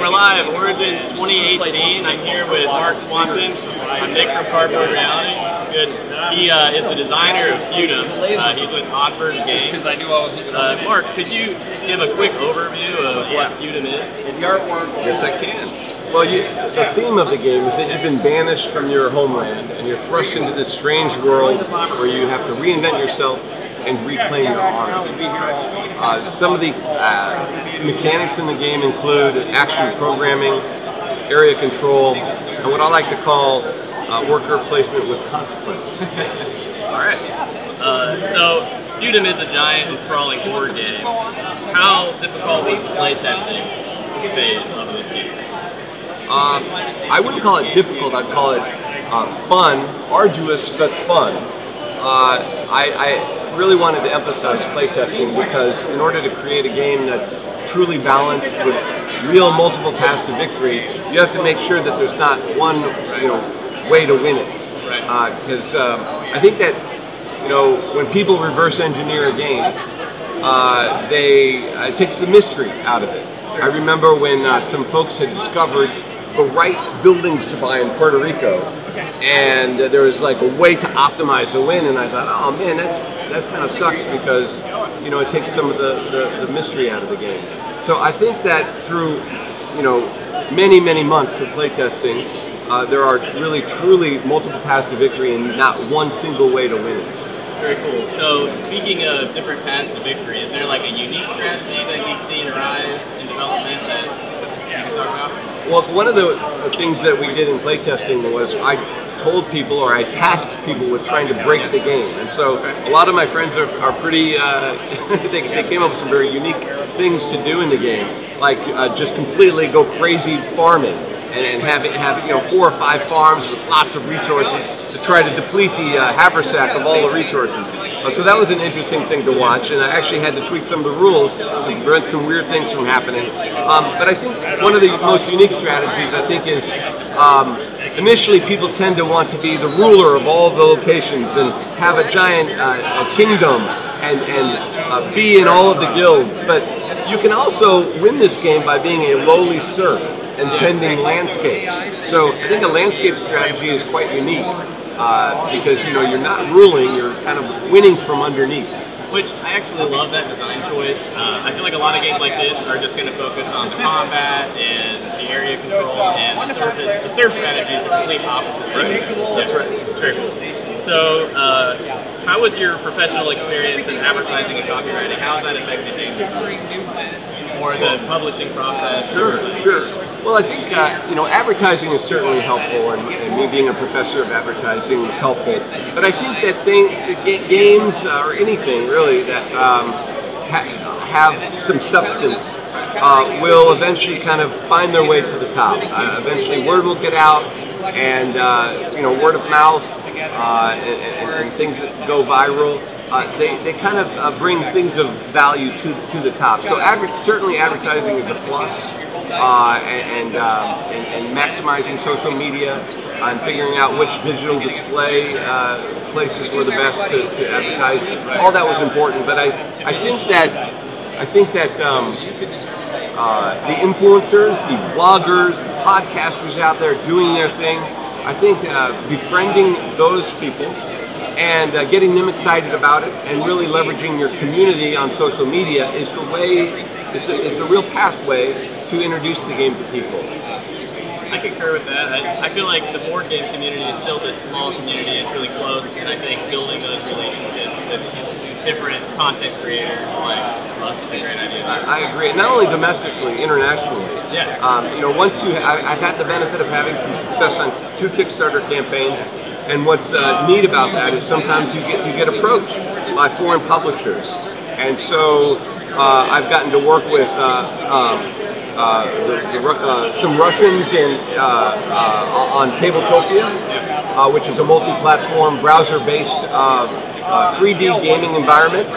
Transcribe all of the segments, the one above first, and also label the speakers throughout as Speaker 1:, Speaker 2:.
Speaker 1: We're live, Origins 2018. I'm here with Mark Swanson. I'm Nick from Cardboard Reality. Good. He uh, is the designer of Feudum. Uh, he's with Odd Bird Games.
Speaker 2: Because I knew I wasn't
Speaker 1: Uh, Mark, could you give a quick overview of what Feudum is?
Speaker 2: the artwork.
Speaker 3: Yes, I can. Well, you, the theme of the game is that you've been banished from your homeland and you're thrust into this strange world where you have to reinvent yourself and reclaim your honor. Uh, some of the uh, mechanics in the game include action programming, area control, and what I like to call uh, worker placement with consequences.
Speaker 1: All right. Uh, so, Feudum is a giant and sprawling board game. How difficult was the playtesting phase of this game?
Speaker 3: Uh, I wouldn't call it difficult. I'd call it uh, fun, arduous but fun. Uh, I, I really wanted to emphasize playtesting because in order to create a game that's truly balanced with real multiple paths to victory, you have to make sure that there's not one you know way to win it. Because um, I think that you know when people reverse engineer a game, uh, they uh, it takes the mystery out of it. I remember when uh, some folks had discovered the right buildings to buy in Puerto Rico, and uh, there was like a way to optimize a win, and I thought, oh man, that's that kind of sucks because you know it takes some of the, the, the mystery out of the game. So I think that through you know many many months of playtesting, uh, there are really truly multiple paths to victory and not one single way to win.
Speaker 1: Very cool. So, speaking of different paths to victory, is there like a unique strategy that you've seen rise in development that you can talk about?
Speaker 3: Well, one of the things that we did in playtesting was I told people or I tasked people with trying to break the game. And so a lot of my friends are, are pretty, uh, they, they came up with some very unique things to do in the game, like uh, just completely go crazy farming and, and have, have you know four or five farms with lots of resources to try to deplete the uh, haversack of all the resources. Uh, so that was an interesting thing to watch, and I actually had to tweak some of the rules to prevent some weird things from happening. Um, but I think one of the most unique strategies, I think, is um, initially people tend to want to be the ruler of all the locations and have a giant uh, a kingdom and, and uh, be in all of the guilds. But you can also win this game by being a lowly serf and tending landscapes. So I think a landscape strategy is quite unique uh, because you know you're not ruling, you're kind of winning from underneath.
Speaker 1: Which I actually love that design choice. Uh, I feel like a lot of games like this are just going to focus on the combat and the area control, and the surface. The serf strategy is the complete opposite. Right?
Speaker 3: That's right.
Speaker 1: Very cool. So, uh, how was your professional experience in advertising and copywriting? How has that affected you? Or the publishing process?
Speaker 3: Sure, sure. Well, I think uh, you know advertising is certainly helpful, and, and me being a professor of advertising was helpful. But I think that thing, games uh, or anything really that um, ha- have some substance uh, will eventually kind of find their way to the top. Uh, eventually, word will get out, and uh, you know, word of mouth uh, and, and, and things that go viral. Uh, they, they kind of uh, bring things of value to, to the top. So adver- certainly advertising is a plus, uh, and, and, um, and, and maximizing social media and figuring out which digital display uh, places were the best to, to advertise. All that was important, but I, I think that I think that um, uh, the influencers, the vloggers, the podcasters out there doing their thing, I think uh, befriending those people and uh, getting them excited about it and really leveraging your community on social media is the way, is the, is the real pathway to introduce the game to people.
Speaker 1: I concur with that. I, I feel like the board game community is still this small community. It's really close, and I think building those relationships with different content creators like us is a great idea.
Speaker 3: I agree. Not only domestically, internationally.
Speaker 1: Yeah.
Speaker 3: Um, you know, once you, I, I've had the benefit of having some success on two Kickstarter campaigns, and what's uh, neat about that is sometimes you get you get approached by foreign publishers, and so uh, I've gotten to work with. Uh, um, uh, the, the, uh, some Russians in, uh, uh, on Tabletopia, which is a multi-platform browser-based uh, uh, 3D gaming environment,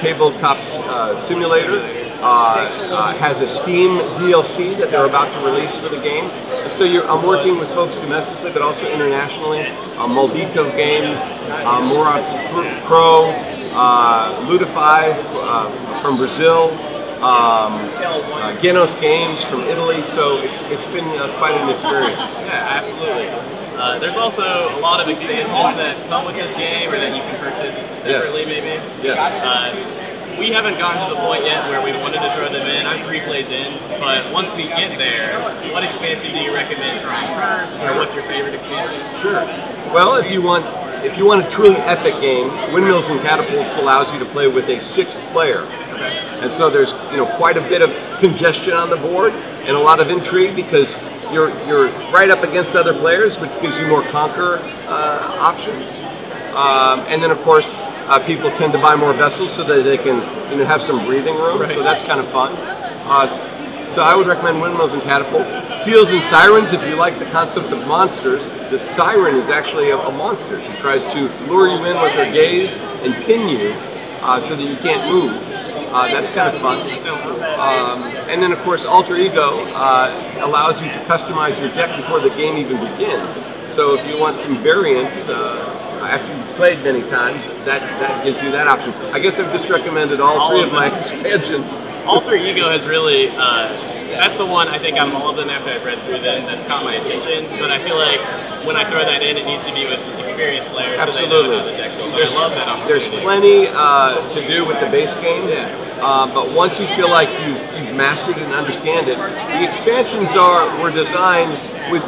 Speaker 3: tabletop uh, simulator. Has a Steam DLC that they're about to release for the game. And so you're, I'm working with folks domestically, but also internationally. Maldito Games, uh, Pro, Ludify from Brazil, um, uh, Ghenos Games from Italy. So it's it's been uh, quite an experience.
Speaker 1: Yeah, absolutely. Uh, there's also a lot of expansions that come with this game, or that you can purchase separately,
Speaker 3: Yes.
Speaker 1: maybe.
Speaker 3: Yes.
Speaker 1: Uh, we haven't gotten to the point yet where we wanted to throw them in. I'm three plays in, but once we get there, what expansion do you recommend trying first, or what's your favorite expansion?
Speaker 3: Sure. Well, if you want if you want a truly epic game, Windmills and Catapults allows you to play with a sixth player. And so there's you know quite a bit of congestion on the board and a lot of intrigue because you're you're right up against other players, which gives you more conquer uh, options. Um, and then of course uh, people tend to buy more vessels so that they can you know have some breathing room. So that's kind of fun. Uh, so I would recommend windmills and catapults. Seals and sirens, if you like the concept of monsters, the siren is actually a, a monster. She tries to lure you in with her gaze and pin you uh, so that you can't move. Uh, that's kind of fun. Um, and then, of course, Alter Ego uh, allows you to customize your deck before the game even begins. So if you want some variance uh, after you've played many times, that, that gives you that option. I guess I've just recommended all,
Speaker 1: All
Speaker 3: three
Speaker 1: of
Speaker 3: of my expansions.
Speaker 1: Alter Ego has really, uh, that's the one I think out of all of them after I've read through them that's caught my attention. But I feel like when I throw that in, it needs to be with experienced players so
Speaker 3: Absolutely.
Speaker 1: know how the deck goes.
Speaker 3: There's,
Speaker 1: I love that
Speaker 3: there's plenty uh, to do with the base game.
Speaker 1: Yeah.
Speaker 3: Um, but once you feel like you've, you've mastered it and understand it, the expansions are were designed with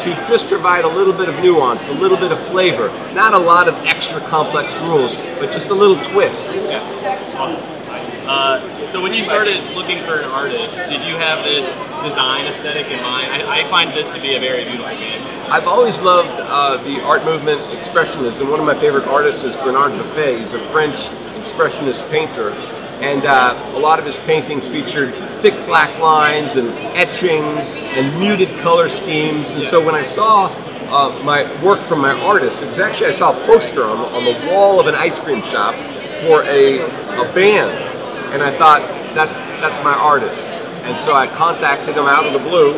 Speaker 3: to just provide a little bit of nuance, a little bit of flavor, not a lot of extra complex rules, but just a little twist.
Speaker 1: Yeah, awesome. Uh, so when you started looking for an artist, did you have this design aesthetic in mind? I, I find this to be a very beautiful game.
Speaker 3: I've always loved uh, the art movement expressionism. One of my favorite artists is Bernard Buffet. He's a French expressionist painter. And uh, a lot of his paintings featured thick black lines and etchings and muted color schemes. And so when I saw uh, my work from my artist, it was actually, I saw a poster on, on the wall of an ice cream shop for a, a band. And I thought, that's, that's my artist. And so I contacted him out of the blue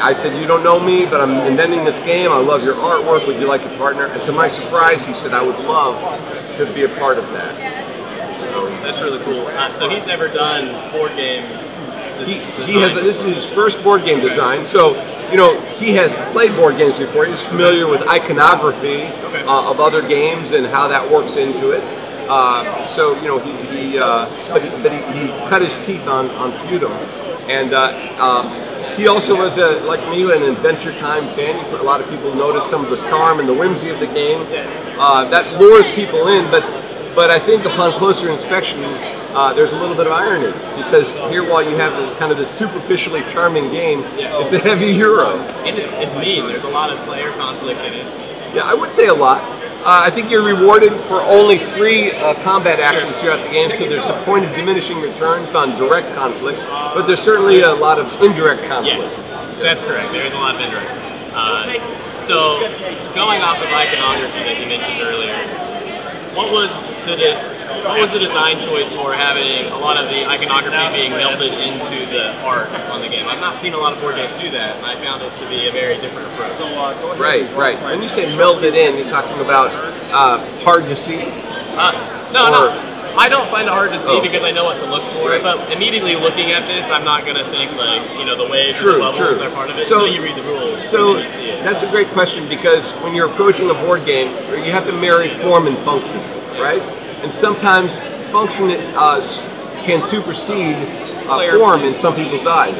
Speaker 3: I said, You don't know me, but I'm inventing this game. I love your artwork. Would you like to partner? And to my surprise, he said, I would love to be a part of that. So
Speaker 1: That's really cool. Uh, so he's never done board game.
Speaker 3: he, he has this is his first board game design. So you know he has played board games before. He's familiar with iconography uh, of other games and how that works into it. Uh, so you know he, he uh, but, he, but he, he cut his teeth on on feudum, and uh, um, he also was a like me an Adventure Time fan. A lot of people notice some of the charm and the whimsy of the game. Uh, that lures people in, but but I think upon closer inspection, uh, there's a little bit of irony because here, while you have the, kind of this superficially charming game,
Speaker 1: Yeah.
Speaker 3: it's a heavy euro.
Speaker 1: And it's, it's mean. There's a lot of player conflict in it.
Speaker 3: Yeah, I would say a lot. Uh, I think you're rewarded for only three uh, combat actions throughout the game, so there's a point of diminishing returns on direct conflict, but there's certainly a lot of indirect conflict.
Speaker 1: Yes, that's correct. There is a lot of indirect. Uh, so, going off of iconography that you mentioned earlier, what was the what was the design choice for having a lot of the iconography being melted into the art on the game? I've not seen a lot of board games do that, and I found it to be a very different approach.
Speaker 3: Right, right. When you say melded in, you're talking about uh, hard to see.
Speaker 1: Uh, no,
Speaker 3: Or-
Speaker 1: no. I don't find it hard to see
Speaker 3: Oh.
Speaker 1: because I know what to look for.
Speaker 3: Right.
Speaker 1: But immediately looking at this, I'm not gonna think like you know the waves
Speaker 3: True,
Speaker 1: and the bubbles
Speaker 3: true.
Speaker 1: are part of it
Speaker 3: So-
Speaker 1: until you read the rules.
Speaker 3: So
Speaker 1: and then you see it.
Speaker 3: that's a great question because when you're approaching a board game, you have to marry form and function, right? And sometimes function uh, can supersede uh, form in some people's eyes.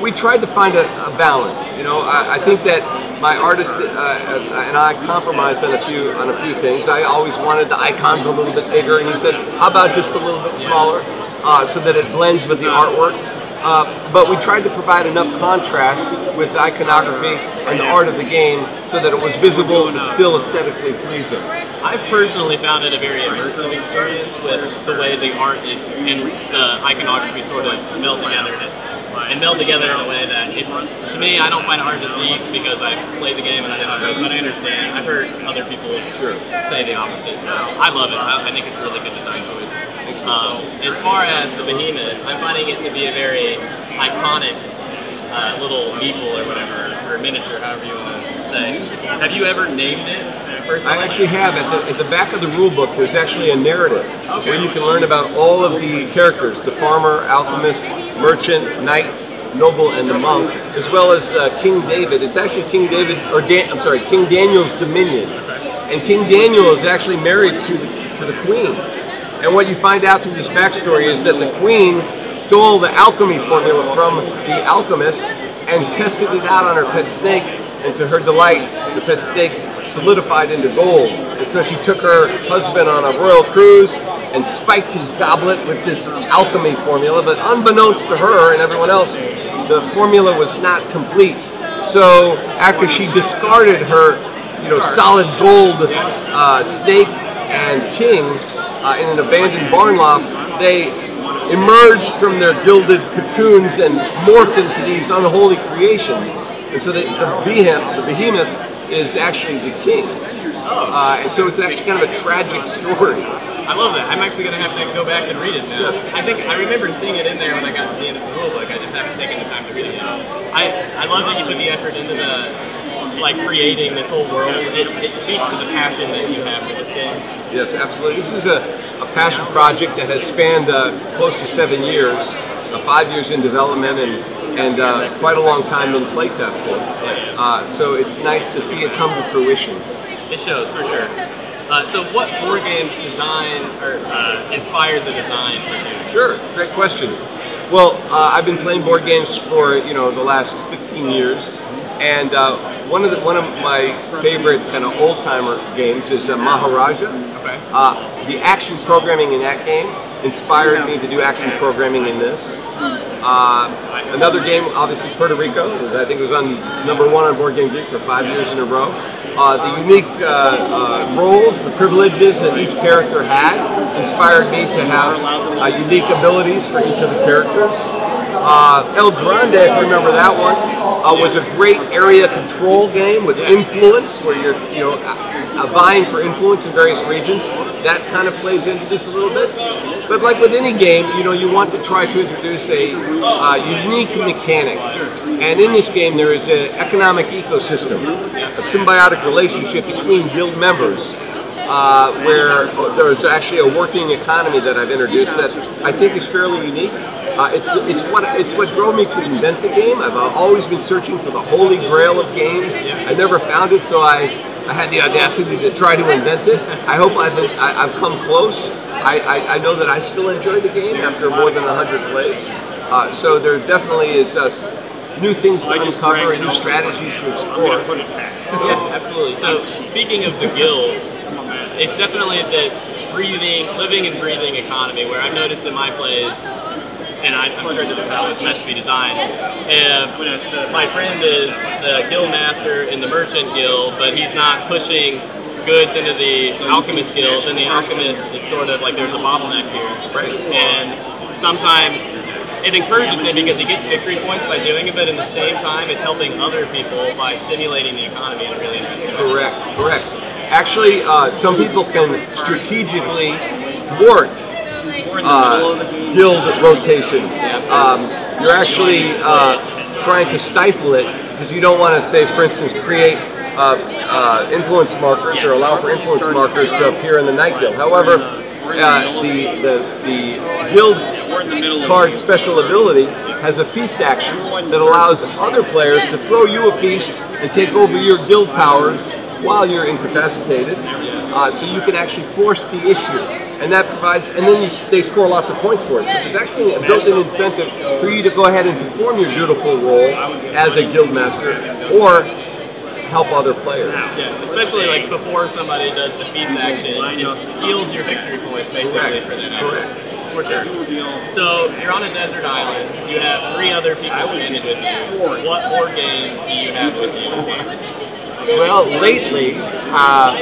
Speaker 3: We tried to find a, a balance. You know, I, I think that my artist uh, and I compromised on a few on a few things. I always wanted the icons a little bit bigger, and he said, "How about just a little bit smaller, uh, so that it blends with the artwork?" Uh, but we tried to provide enough contrast with iconography and the art of the game so that it was visible but still aesthetically pleasing.
Speaker 1: I've personally found it a very immersive experience with the way the art is and the iconography sort of meld together. And meld together in a way that it's to me I don't find it hard to see because I played the game and I know but I understand. I've heard other people say the opposite. I love it. I, I think it's a really good design choice. Um, as far as the behemoth, I'm finding it to be a very iconic uh, little meeple or whatever, or miniature, however you want to say. Have you ever named it personally?
Speaker 3: I actually have. At the, at the back of the rule book, there's actually a narrative
Speaker 1: Okay.
Speaker 3: where you can learn about all of the characters the farmer, alchemist, merchant, knight, noble, and the monk, as well as uh, King David. It's actually King David, or Dan, I'm sorry, King Daniel's dominion. And King Daniel is actually married to the, to the queen. And what you find out through this backstory is that the queen stole the alchemy formula from the alchemist and tested it out on her pet snake. And to her delight, the pet snake solidified into gold. And so she took her husband on a royal cruise and spiked his goblet with this alchemy formula. But unbeknownst to her and everyone else, the formula was not complete. So after she discarded her, you know, solid gold uh, snake and king uh, in an abandoned barn loft, they emerged from their gilded cocoons and morphed into these unholy creations. And so the, the, behemoth, the behemoth is actually the king. Uh, and so it's actually kind of a tragic story.
Speaker 1: I love that. I'm actually going to have to go back and read it now.
Speaker 3: Yes.
Speaker 1: I think I remember seeing it in there when I got to the end of the rule book. I just haven't taken the time to read it yet. I, I love that you put the effort into the like creating this whole world. It, it speaks to the passion that you have for this game.
Speaker 3: Yes, absolutely. This is a, a passion project that has spanned uh, close to seven years, uh, five years in development, and, and uh, quite a long time in playtesting. Uh, so it's nice to see it come to fruition.
Speaker 1: It shows for sure. Uh, so, what board games design or uh, inspired the design for you?
Speaker 3: Sure, great question. Well, uh, I've been playing board games for you know the last 15 years, and uh, one of the one of my favorite kind of old timer games is uh, Maharaja.
Speaker 1: Okay.
Speaker 3: Uh, the action programming in that game inspired me to do action programming in this. Uh, another game, obviously Puerto Rico, was, I think it was on number one on Board Game Geek for five years in a row. Uh, the unique uh, uh, roles, the privileges that each character had, inspired me to have uh, unique abilities for each of the characters. Uh, El Grande, if you remember that one, uh, was a great area control game with influence, where you're you know uh, vying for influence in various regions. That kind of plays into this a little bit. But like with any game, you know, you want to try to introduce a uh, unique mechanic. And in this game, there is an economic ecosystem, a symbiotic relationship between guild members. Uh, where there's actually a working economy that I've introduced that I think is fairly unique. Uh, it's it's what it's what drove me to invent the game. I've uh, always been searching for the holy grail of games. I never found it, so I, I had the audacity to try to invent it. I hope I've been, I, I've come close. I, I, I know that I still enjoy the game after more than 100 plays. Uh, so there definitely is uh, new things to uncover and new strategies to explore.
Speaker 1: Yeah, absolutely. So, speaking of the guilds, it's definitely this breathing, living and breathing economy where I've noticed in my plays, and I, I'm sure this is how it's meant to be designed. If my friend is the guild master in the merchant guild, but he's not pushing goods into the alchemist guild, then the alchemist is sort of like there's a bottleneck here.
Speaker 3: Right.
Speaker 1: And sometimes it encourages him because he gets victory points by doing it, but in the same time, it's helping other people by stimulating the economy in a really interesting way.
Speaker 3: Correct, correct. Actually, uh, some people can strategically thwart uh, guild rotation. Um, you're actually uh, trying to stifle it because you don't want to say, for instance, create uh, uh, influence markers or allow for influence markers to appear in the knight guild. However, uh, the, the the guild card special ability has a feast action that allows other players to throw you a feast and take over your guild powers while you're incapacitated. Uh, so you can actually force the issue, and that provides, and then you, they score lots of points for it. So there's actually a built-in incentive for you to go ahead and perform your dutiful role as a guild master, or help other players.
Speaker 1: Yeah, especially like before somebody does the feast action, it steals your victory points basically
Speaker 3: Correct.
Speaker 1: for that.
Speaker 3: Correct.
Speaker 1: For sure. So you're on a desert island. You have three other people stranded with you. What board game do you have with you?
Speaker 3: Well, lately, uh,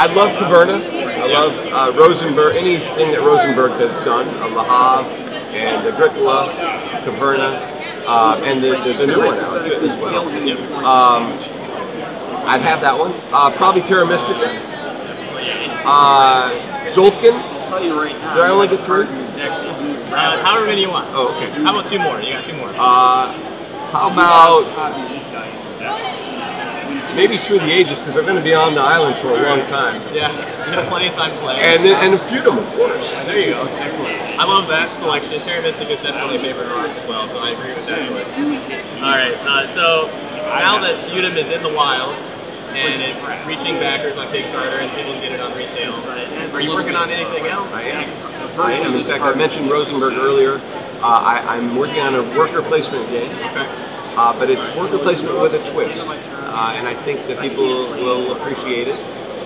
Speaker 3: I love Caverna. I love uh, Rosenberg, anything that Rosenberg has done, uh, Le Havre and Agricola, Caverna, uh, and the, there's a new one out as well. Um, I'd have that one. Uh, probably Terra Mystica. Uh, Tzolk'in. Did I only get three?
Speaker 1: Uh, however many you want.
Speaker 3: Oh, okay.
Speaker 1: How about two more? You got two more.
Speaker 3: Uh, how about maybe through the ages because they're going to be on the island for a long time.
Speaker 1: Yeah, you have plenty of time to play.
Speaker 3: And then, and Feudum, of course.
Speaker 1: There you go. Excellent. I love that selection. Terra Mystic is definitely a favorite of ours as well, so I agree with that choice. All right. Uh, so now that Feudum is in the wilds and it's reaching backers on Kickstarter and people can get it on retail, are you working on anything else?
Speaker 3: I am. I am. In fact, I mentioned Rosenberg earlier. Uh, I, I'm working on a worker placement game.
Speaker 1: Okay.
Speaker 3: Uh, but it's worker placement with a twist, uh, and I think that people will appreciate it.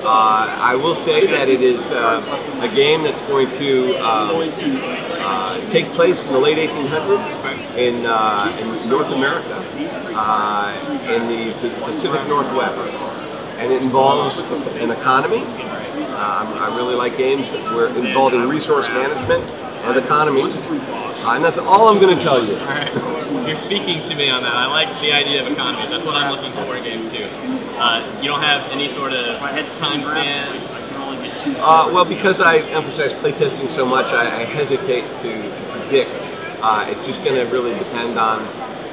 Speaker 3: Uh, I will say that it is uh, a game that's going to um, uh, take place in the late 1800s in, uh, in North America, uh, in the P- Pacific Northwest, and it involves an economy. Um, I really like games that were involving resource management and economies, Uh, and that's all I'm going to tell you.
Speaker 1: You're speaking to me on that. I like the idea of economies. That's what I'm looking for in games too. Uh, you don't have any sort of time span.
Speaker 3: Uh, well, because I emphasize playtesting so much, I, I hesitate to, to predict. Uh, it's just going to really depend on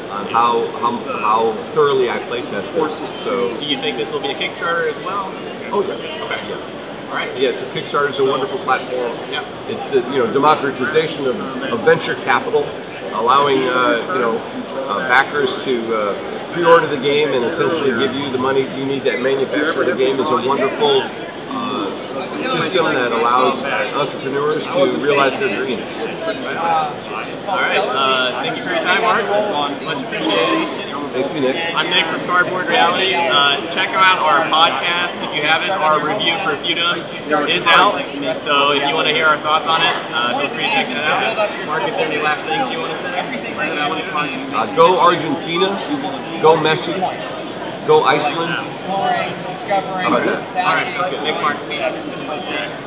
Speaker 3: on how how, how thoroughly I playtest it. So,
Speaker 1: Do you think this will be a Kickstarter as well?
Speaker 3: oh yeah,
Speaker 1: Okay.
Speaker 3: yeah.
Speaker 1: All right.
Speaker 3: Yeah, So Kickstarter is a wonderful platform.
Speaker 1: Yeah.
Speaker 3: It's the you know democratization of, of venture capital, allowing uh, you know uh, backers to uh, pre-order the game and essentially give you the money you need to manufacture the game is a wonderful uh, system that allows entrepreneurs to realize their dreams.
Speaker 1: All right. Uh, thank you for your time, Mark. Much appreciated.
Speaker 3: Thank you, Nick.
Speaker 1: I'm Nick from Cardboard Reality. Uh, check out our podcast if you haven't. Our review for Feudum is out. So if you want to hear our thoughts on it, uh, feel free to check that out. Mark, is there any last things you want to say?
Speaker 3: Uh, go Argentina, go Messi, go Iceland. How about that?
Speaker 1: All right, sounds good. Thanks, Mark.